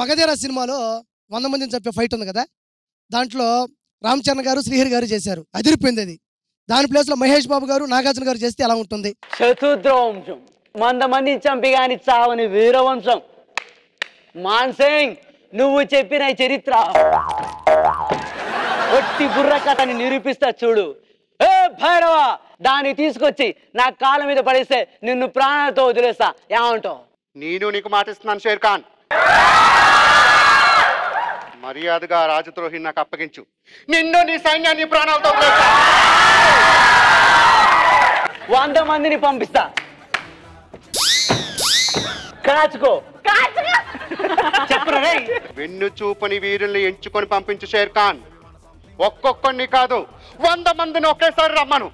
మగధీర సినిమాలో వంద మందిని చంపే ఫైట్ ఉంది కదా? దాంట్లో రామ్ చరణ్ గారు శ్రీహరి గారు చేశారు. అదిరిపోయింది అది. దాని ప్లేస్లో మహేష్ బాబు గారు నాగార్జున గారు చేస్తే ఎలా ఉంటుంది? చతుర్థ వంశం వంద మందిని చంపి గాని చావని వీరవంశం. మాన్సింగ్ నువ్వు చెప్పిన చరిత్ర. ఒట్టి బుర్ర కథని నిరూపిస్తా చూడు. ఏ భైరవ దాన్ని తీసుకొచ్చి నా కాళ్ళ మీద పడేస్తే నిన్ను ప్రాణాలతో వదిలేస్తా. ఏమంటావు? నేను నీకు మాటిస్తున్నాను షేర్ ఖాన్ మర్యాదగా రాజద్రోహిని నాకు అప్పగించు. నిన్ను నీ సైన్యాన్ని ప్రాణాలతో. వంద మందిని పంపిస్తా. కాచుకో. చెప్పరా? వెన్ను చూపని వీరుల్ని ఎంచుకొని పంపించు షేర్ ఖాన్ ఒక్కొక్కడిని కాదు వంద మందిని ఒకేసారి రమ్మను.